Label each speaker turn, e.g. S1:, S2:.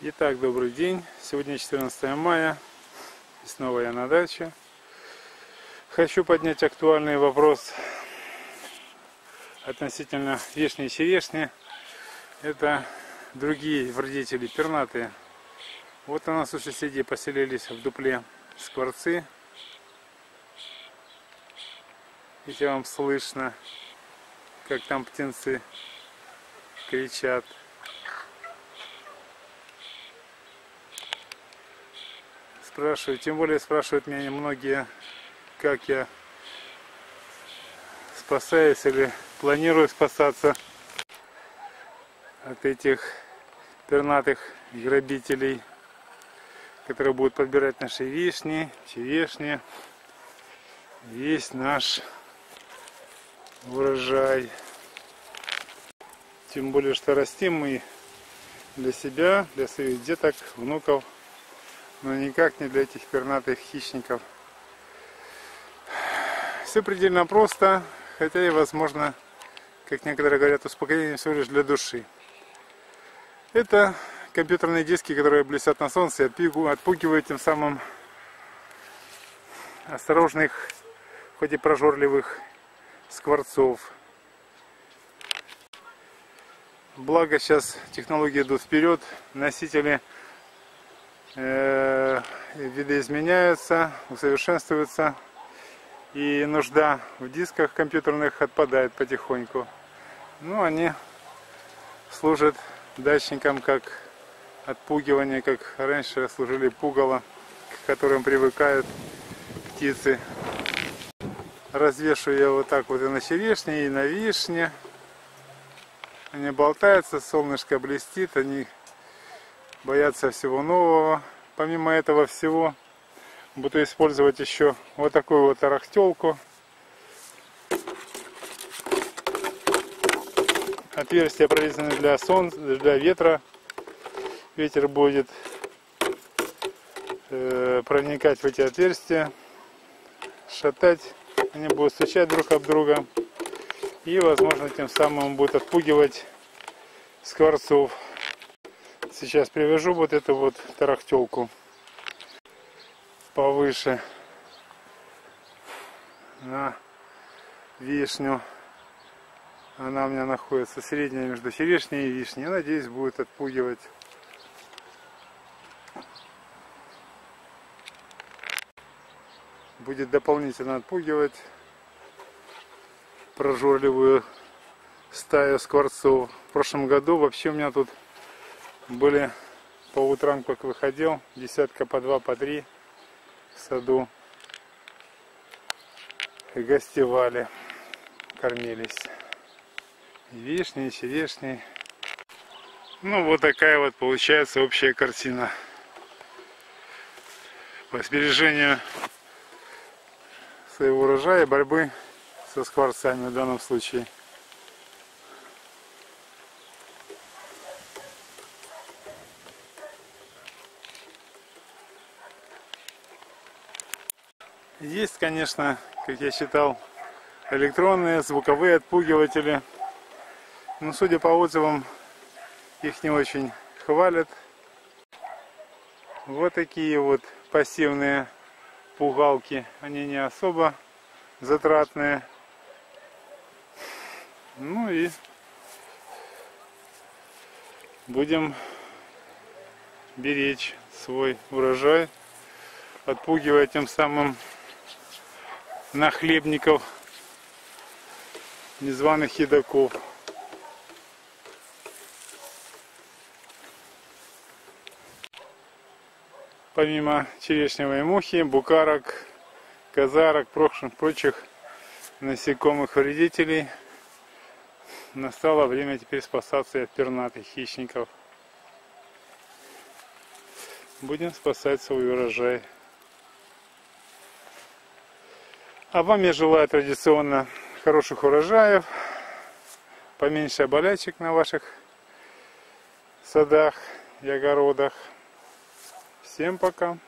S1: Итак, добрый день. Сегодня 14 мая. И снова я на даче. Хочу поднять актуальный вопрос относительно вишни и черешни. Это другие вредители, пернатые. Вот у нас у соседей поселились в дупле скворцы. Если вам слышно, как там птенцы кричат. Спрашивают, тем более спрашивают меня многие, как я спасаюсь или планирую спасаться от этих пернатых грабителей, которые будут подбирать наши вишни, черешни. Есть наш урожай. Тем более, что растим мы для себя, для своих деток, внуков, но никак не для этих пернатых хищников. Все предельно просто, хотя и возможно, как некоторые говорят, успокоение всего лишь для души. Это компьютерные диски, которые блестят на солнце и отпугивают тем самым осторожных, хоть и прожорливых скворцов. Благо сейчас технологии идут вперед, носители видоизменяются, усовершенствуются, и нужда в дисках компьютерных отпадает потихоньку. Ну, они служат дачникам как отпугивание, как раньше служили пугало, к которым привыкают птицы. Развешу я вот так вот и на черешне, и на вишне. Они болтаются, солнышко блестит, они боятся всего нового. Помимо этого всего, буду использовать еще вот такую вот арахтелку. Отверстие прорезано для солнца, для ветра. Ветер будет э, проникать в эти отверстия, шатать, они будут стучать друг об друга. И, возможно, тем самым будет отпугивать скворцов. Сейчас привяжу вот эту вот тарахтелку повыше на вишню. Она у меня находится средняя между черешней и вишней. Надеюсь, будет отпугивать. Будет дополнительно отпугивать прожорливую стаю скворцов. В прошлом году вообще у меня тут были по утрам, как выходил, десятка по два, по три в саду. И гостевали, кормились. И вишни, и черешни. Ну, вот такая вот получается общая картина. По сбережению своего урожая, борьбы со скворцами в данном случае. Есть, конечно, как я считал, электронные звуковые отпугиватели. Но судя по отзывам, их не очень хвалят. Вот такие вот пассивные пугалки. Они не особо затратные. Ну и будем беречь свой урожай, отпугивая тем самым нахлебников, незваных едоков. Помимо черешневой мухи, букарок, казарок, прочих насекомых вредителей, настало время теперь спасаться от пернатых хищников. Будем спасать свой урожай. А вам я желаю традиционно хороших урожаев, поменьше болячек на ваших садах и огородах. Всем пока!